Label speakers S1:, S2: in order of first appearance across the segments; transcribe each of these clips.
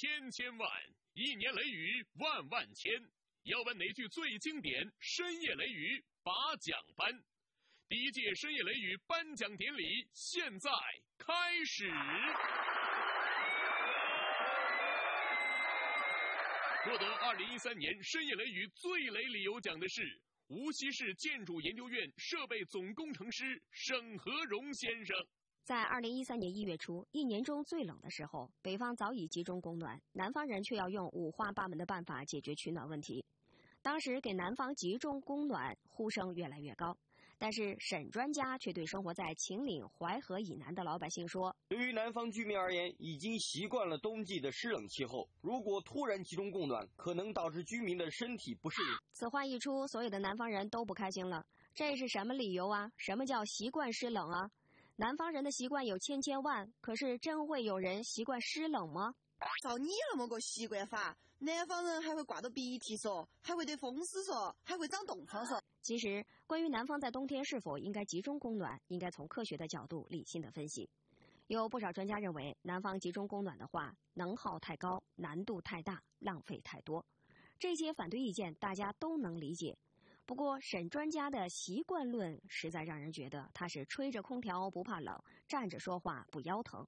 S1: 千千万，一年雷雨万万千。要问哪句最经典？深夜雷雨拔奖颁，第一届深夜雷雨颁奖典礼现在开始。获得二零一三年深夜雷雨最雷理由奖的是无锡市建筑研究院设备总工程师沈和荣先生。
S2: 在二零一三年一月初，一年中最冷的时候，北方早已集中供暖，南方人却要用五花八门的办法解决取暖问题。当时给南方集中供暖呼声越来越高，但是沈专家却对生活在秦岭淮河以南的老百姓说：“
S3: 对于南方居民而言，已经习惯了冬季的湿冷气候，如果突然集中供暖，可能导致居民的身体不适应。”
S2: 此话一出，所有的南方人都不开心了。这是什么理由啊？什么叫习惯湿冷啊？南方人的习惯有千千万，可是真会有人习惯湿冷吗？
S4: 照你那么个习惯法，南方人还会挂着鼻涕嗦，还会得风湿嗦，还会长冻疮嗦。
S2: 其实，关于南方在冬天是否应该集中供暖，应该从科学的角度理性的分析。有不少专家认为，南方集中供暖的话，能耗太高，难度太大，浪费太多。这些反对意见大家都能理解。不过，沈专家的习惯论实在让人觉得他是吹着空调不怕冷，站着说话不腰疼，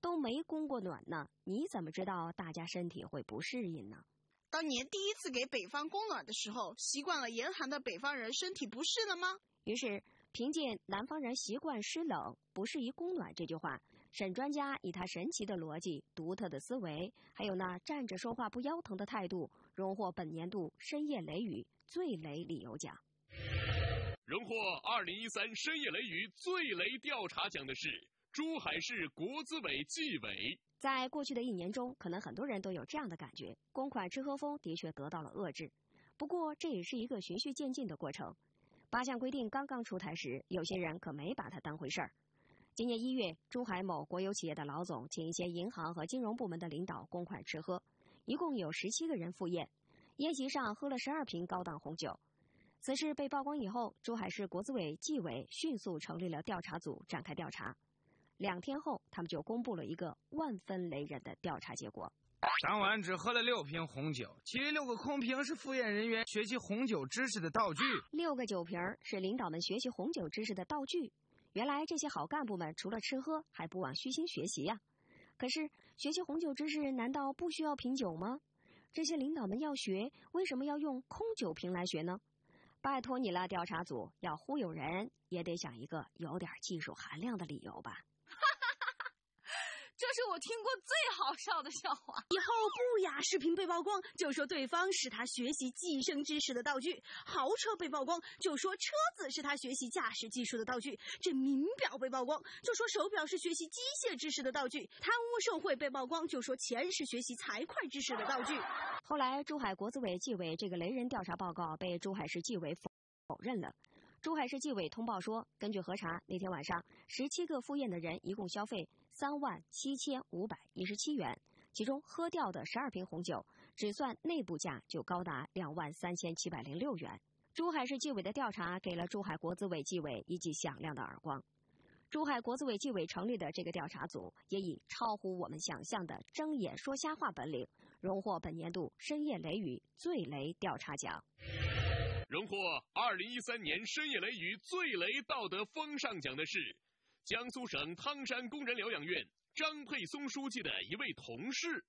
S2: 都没供过暖呢，你怎么知道大家身体会不适应呢？
S4: 当年第一次给北方供暖的时候，习惯了严寒的北方人身体不适了吗？
S2: 于是，凭借南方人习惯湿冷不适宜供暖这句话，沈专家以他神奇的逻辑、独特的思维，还有那站着说话不腰疼的态度，荣获本年度深夜雷雨最雷理由奖。
S1: 荣获二零一三深夜雷雨最雷调查奖的是珠海市国资委纪委。
S2: 在过去的一年中，可能很多人都有这样的感觉：公款吃喝风的确得到了遏制。不过，这也是一个循序渐进的过程。八项规定刚刚出台时，有些人可没把它当回事儿。今年一月，珠海某国有企业的老总请一些银行和金融部门的领导公款吃喝，一共有十七个人赴宴，宴席上喝了十二瓶高档红酒。此事被曝光以后，珠海市国资委纪委迅速成立了调查组展开调查。两天后，他们就公布了一个万分雷人的调查结果。
S5: 当晚只喝了六瓶红酒，其余六个空瓶是赴宴人员学习红酒知识的道具。
S2: 六个酒瓶是领导们学习红酒知识的道具。原来这些好干部们除了吃喝，还不忘虚心学习呀。可是学习红酒知识难道不需要品酒吗？这些领导们要学，为什么要用空酒瓶来学呢？拜托你了，调查组，要忽悠人也得想一个有点技术含量的理由吧。
S6: 这是我听过最好笑的笑话。
S7: 以后不雅视频被曝光，就说对方是他学习计生知识的道具；豪车被曝光，就说车子是他学习驾驶技术的道具；这名表被曝光，就说手表是学习机械知识的道具；贪污受贿被曝光，就说钱是学习财会知识的道具。
S2: 后来，珠海国资委纪委这个雷人调查报告被珠海市纪委否。否认了。珠海市纪委通报说，根据核查，那天晚上十七个赴宴的人一共消费三万七千五百一十七元，其中喝掉的十二瓶红酒，只算内部价就高达两万三千七百零六元。珠海市纪委的调查给了珠海国资委纪委一记响亮的耳光。珠海国资委纪委成立的这个调查组，也以超乎我们想象的睁眼说瞎话本领，荣获本年度深夜雷雨最雷调查奖。
S1: 荣获二零一三年深夜雷雨最雷道德风尚奖的是江苏省汤山工人疗养院张佩松书记的一位同事。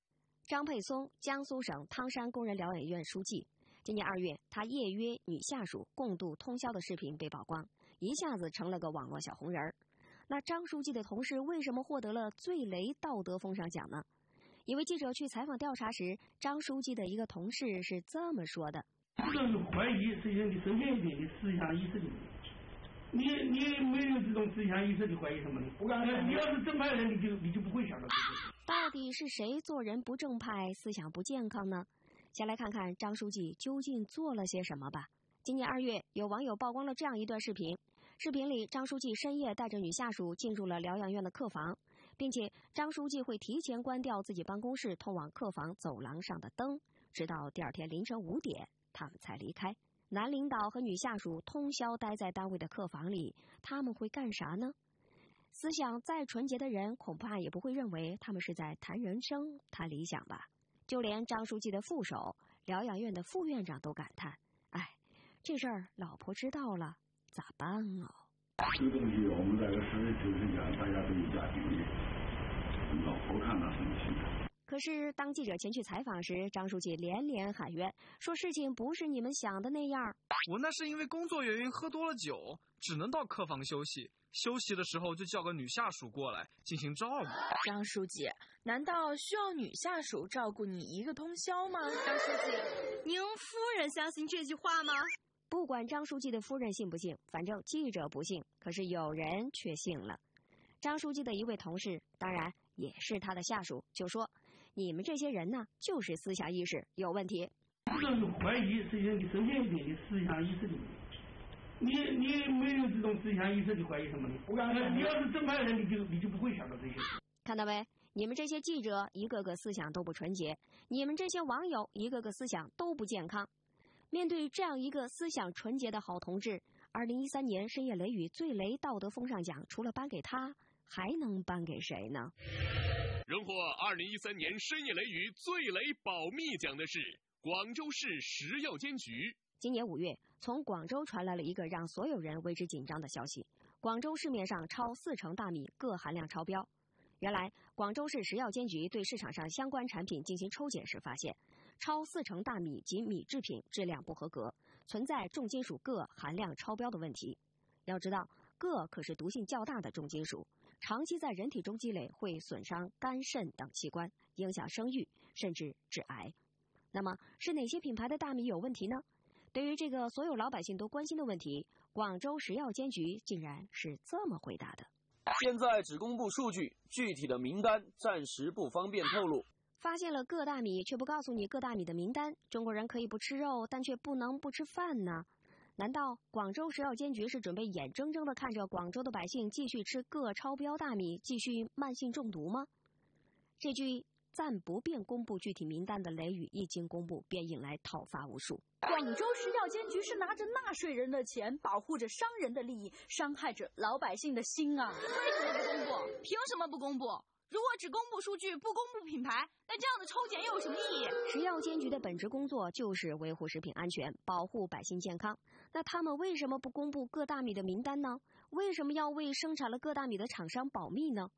S2: 张佩松，江苏省汤山工人疗养院书记。今年二月，他夜约女下属共度通宵的视频被曝光，一下子成了个网络小红人儿。那张书记的同事为什么获得了最雷道德风尚奖呢？一位记者去采访调查时，张书记的一个同事是这么说的。
S8: 这个是怀疑实际上你身边人的思想意识的问题。你你没有这种思想意识，你怀疑什么呢？我感觉你要是正派人，你就你就不会想到这些。
S2: 到底是谁做人不正派、思想不健康呢？先来看看张书记究竟做了些什么吧。今年二月，有网友曝光了这样一段视频。视频里，张书记深夜带着女下属进入了疗养院的客房，并且张书记会提前关掉自己办公室通往客房走廊上的灯，直到第二天凌晨五点。他们才离开。男领导和女下属通宵待在单位的客房里，他们会干啥呢？思想再纯洁的人，恐怕也不会认为他们是在谈人生、谈理想吧。就连张书记的副手、疗养院的副院长都感叹：“哎，这事儿老婆知道了咋办哦？”
S9: 这东西我们在这实事求是讲，大家都有家庭的，老婆看了很心
S2: 可是当记者前去采访时，张书记连连喊冤，说事情不是你们想的那样。
S5: 我那是因为工作原因喝多了酒，只能到客房休息。休息的时候就叫个女下属过来进行照顾。
S6: 张书记，难道需要女下属照顾你一个通宵吗？
S7: 张书记，您夫人相信这句话吗？
S2: 不管张书记的夫人信不信，反正记者不信，可是有人却信了。张书记的一位同事，当然也是他的下属，就说：“你们这些人呢，就是思想意识有问题。”
S8: 这是怀疑，实际上你的思想意识的问题。你你没有这种思想意识，你怀疑什么呢？你要是正派人，你就你就不会想到这些。
S2: 看到没？你们这些记者一个个思想都不纯洁，你们这些网友一个个思想都不健康。面对这样一个思想纯洁的好同志，二零一三年深夜雷雨最雷道德风尚奖，除了颁给他，还能颁给谁呢？
S1: 荣获二零一三年深夜雷雨最雷保密奖的是广州市食药监局。
S2: 今年五月，从广州传来了一个让所有人为之紧张的消息：广州市面上超四成大米铬含量超标。原来，广州市食药监局对市场上相关产品进行抽检时发现，超四成大米及米制品质量不合格，存在重金属铬含量超标的问题。要知道，铬可是毒性较大的重金属，长期在人体中积累会损伤肝肾等器官，影响生育，甚至致癌。那么，是哪些品牌的大米有问题呢？对于这个所有老百姓都关心的问题，广州食药监局竟然是这么回答的：
S10: 现在只公布数据，具体的名单暂时不方便透露。
S2: 发现了各大米，却不告诉你各大米的名单。中国人可以不吃肉，但却不能不吃饭呢？难道广州食药监局是准备眼睁睁的看着广州的百姓继续吃各超标大米，继续慢性中毒吗？这句。暂不便公布具体名单的雷雨一经公布，便引来讨伐无数。
S7: 广州食药监局是拿着纳税人的钱，保护着商人的利益，伤害着老百姓的心啊！
S6: 为什么不公布？凭什么不公布？如果只公布数据，不公布品牌，那这样的抽检又有什么意义？
S2: 食药监局的本职工作就是维护食品安全，保护百姓健康。那他们为什么不公布各大米的名单呢？为什么要为生产了各大米的厂商保密呢？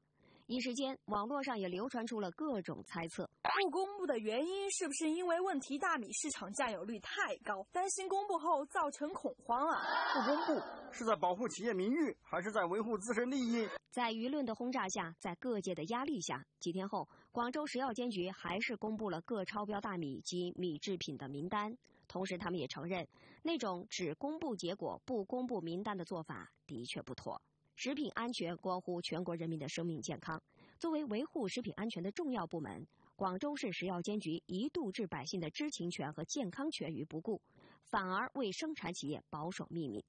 S2: 一时间，网络上也流传出了各种猜测。
S11: 不公布的原因是不是因为问题大米市场占有率太高，担心公布后造成恐慌啊？
S12: 不公布是在保护企业名誉，还是在维护自身利益？
S2: 在舆论的轰炸下，在各界的压力下，几天后，广州食药监局还是公布了各超标大米及米制品的名单。同时，他们也承认，那种只公布结果不公布名单的做法的确不妥。食品安全关乎全国人民的生命健康。作为维护食品安全的重要部门，广州市食药监局一度置百姓的知情权和健康权于不顾，反而为生产企业保守秘密。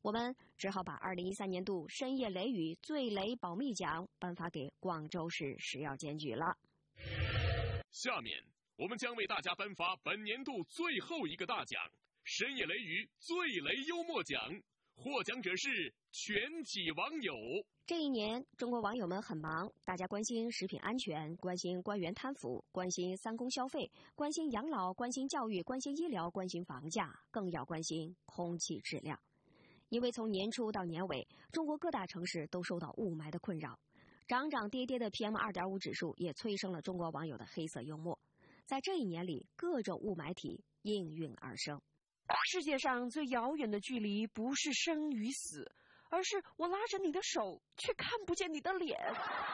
S2: 我们只好把二零一三年度深夜雷雨最雷保密奖颁发给广州市食药监局了。
S1: 下面我们将为大家颁发本年度最后一个大奖——深夜雷雨最雷幽默奖。获奖者是全体网友。
S2: 这一年，中国网友们很忙，大家关心食品安全，关心官员贪腐，关心三公消费，关心养老，关心教育，关心医疗，关心房价，更要关心空气质量。因为从年初到年尾，中国各大城市都受到雾霾的困扰，涨涨跌跌的 PM 二点五指数也催生了中国网友的黑色幽默。在这一年里，各种雾霾体应运而生。
S13: 世界上最遥远的距离，不是生与死，而是我拉着你的手，却看不见你的脸。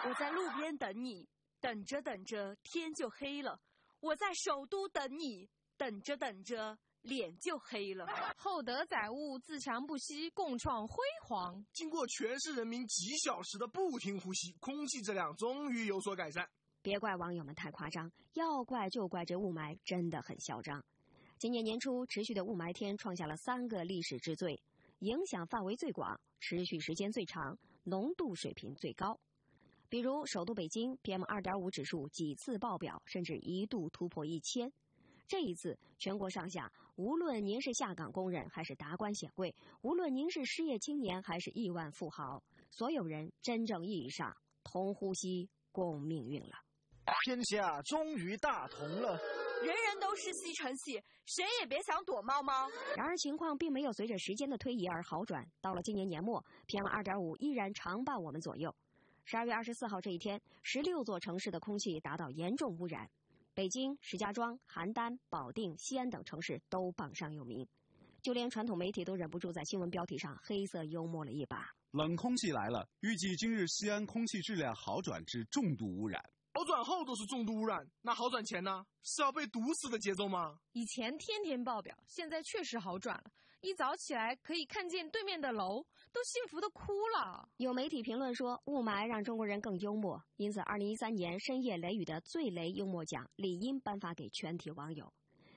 S11: 我在路边等你，等着等着，天就黑了；我在首都等你，等着等着，脸就黑了。
S6: 厚德载物，自强不息，共创辉煌。
S14: 经过全市人民几小时的不停呼吸，空气质量终于有所改善。
S2: 别怪网友们太夸张，要怪就怪这雾霾真的很嚣张。今年年初，持续的雾霾天创下了三个历史之最，影响范围最广，持续时间最长，浓度水平最高。比如首都北京，PM 二点五指数几次爆表，甚至一度突破一千。这一次，全国上下，无论您是下岗工人还是达官显贵，无论您是失业青年还是亿万富豪，所有人真正意义上同呼吸共命运了。
S14: 天下终于大同了。
S11: 人人都是吸尘器，谁也别想躲猫猫。
S2: 然而情况并没有随着时间的推移而好转。到了今年年末，PM 二点五依然常伴我们左右。十二月二十四号这一天，十六座城市的空气达到严重污染，北京、石家庄、邯郸、保定、西安等城市都榜上有名。就连传统媒体都忍不住在新闻标题上黑色幽默了一把。
S15: 冷空气来了，预计今日西安空气质量好转至重度污染。
S14: 好转后都是重度污染，那好转前呢？是要被毒死的节奏吗？
S16: 以前天天爆表，现在确实好转了。一早起来可以看见对面的楼，都幸福的哭了。
S2: 有媒体评论说，雾霾让中国人更幽默，因此，二零一三年深夜雷雨的最雷幽默奖理应颁发给全体网友。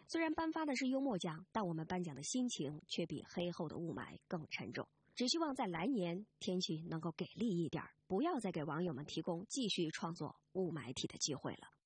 S2: 虽然颁发的是幽默奖，但我们颁奖的心情却比黑后的雾霾更沉重。只希望在来年天气能够给力一点，不要再给网友们提供继续创作雾霾体的机会了。